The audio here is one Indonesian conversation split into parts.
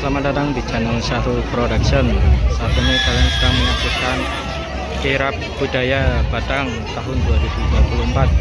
selamat datang di channel Syahrul Production. Saat ini kalian sedang menyaksikan Kirap Budaya Batang tahun 2024 Tombak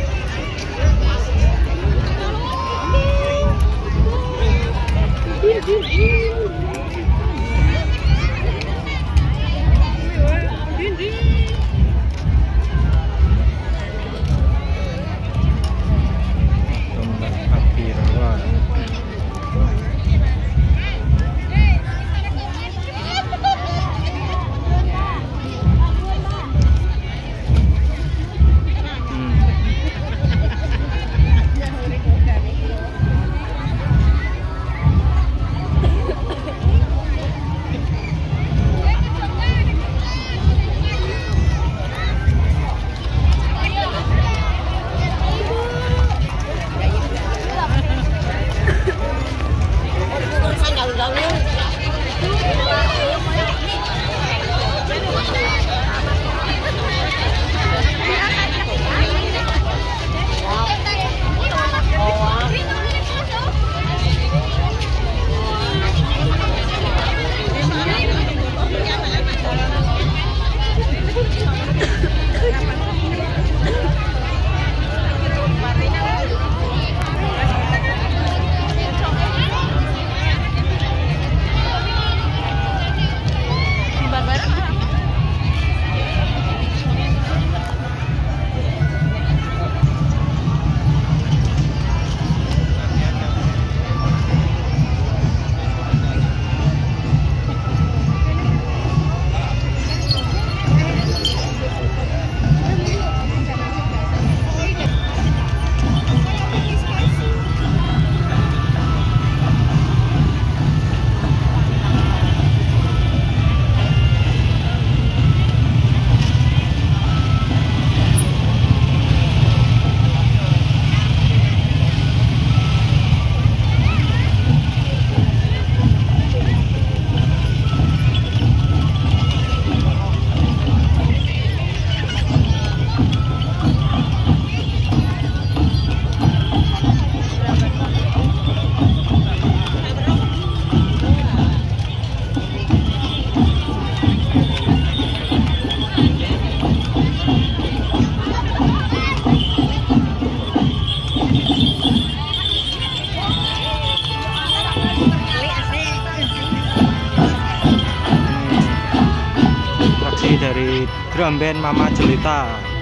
dari drum band Mama Jelita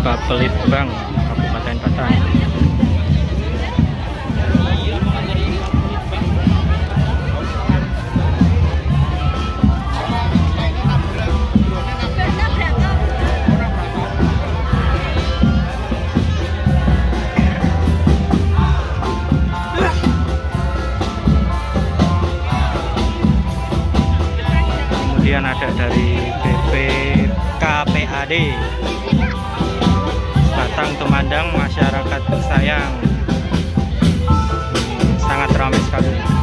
dari Bapelit Bang Kabupaten Batang. Kemudian ada dari BPKPAD Batang Tumandang Masyarakat Sayang. Sangat ramai sekali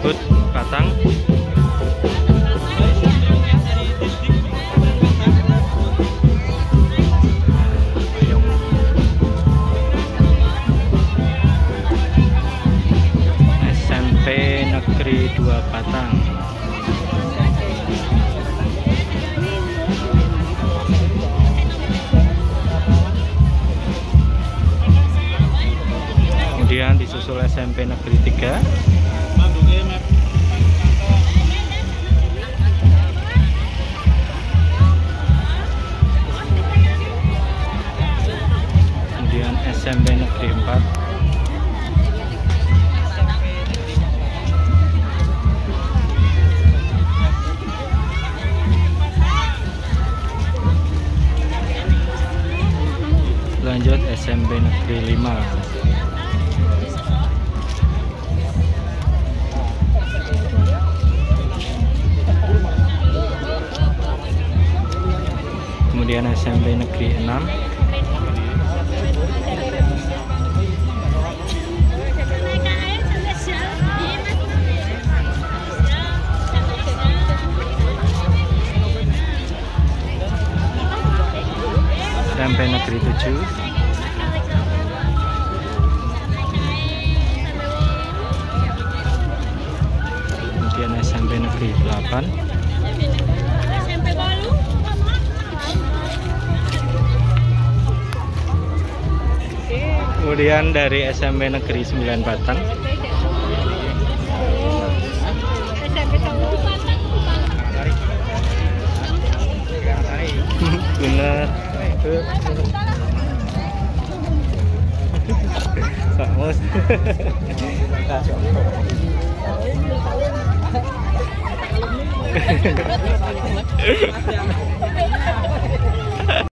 Hut Batang SMP Negeri 2 Batang. Kemudian disusul SMP Negeri 3 4 lanjut SMP Negeri 5 kemudian SMP Negeri 6 7 kemudian SMP Negeri 8 kemudian dari SMP Negeri 9 Batang. Benar Vamos.